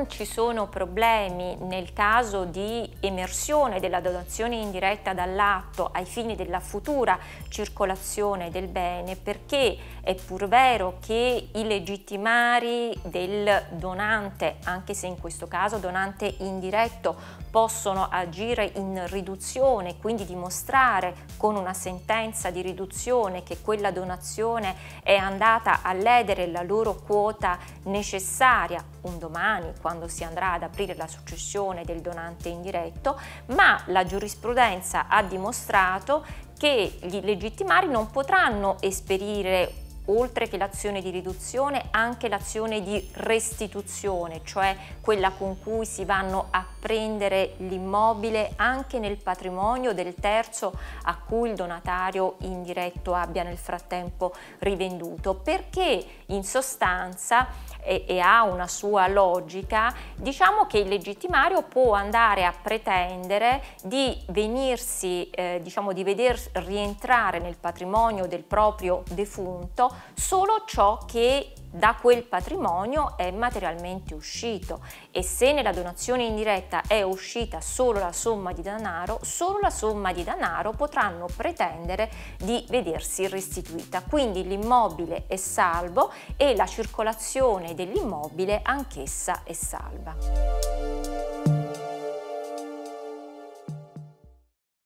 non ci sono problemi nel caso di emersione della donazione indiretta dall'atto ai fini della futura circolazione del bene perché è pur vero che i legittimari del donante, anche se in questo caso donante indiretto, possono agire in riduzione, quindi dimostrare con una sentenza di riduzione che quella donazione è andata a ledere la loro quota necessaria un domani quando si andrà ad aprire la successione del donante indiretto, ma la giurisprudenza ha dimostrato che gli legittimari non potranno esperire oltre che l'azione di riduzione anche l'azione di restituzione, cioè quella con cui si vanno a prendere l'immobile anche nel patrimonio del terzo a cui il donatario indiretto abbia nel frattempo rivenduto, perché in sostanza e, e ha una sua logica, diciamo che il legittimario può andare a pretendere di venirsi, eh, diciamo di veder rientrare nel patrimonio del proprio defunto solo ciò che da quel patrimonio è materialmente uscito e se nella donazione indiretta è uscita solo la somma di denaro, solo la somma di denaro potranno pretendere di vedersi restituita. Quindi l'immobile è salvo e la circolazione dell'immobile anch'essa è salva.